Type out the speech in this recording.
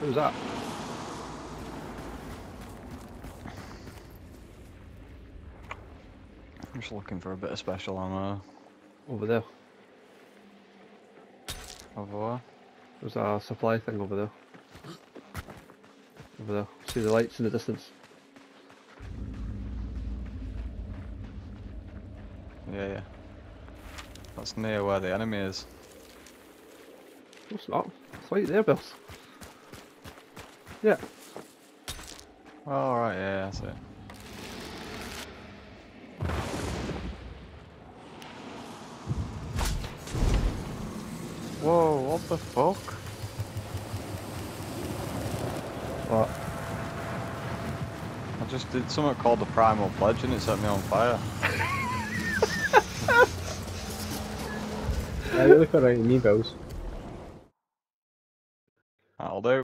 Who's that? I'm just looking for a bit of special ammo. Over there. Over there. There's a supply thing over there. Over there. See the lights in the distance. Yeah, yeah. That's near where the enemy is. No, it's not. It's right there, Bills. Yeah. Alright, yeah, that's it. Whoa, what the fuck? What? I just did something called the Primal Pledge and it set me on fire. I really thought like you need those. I'll do.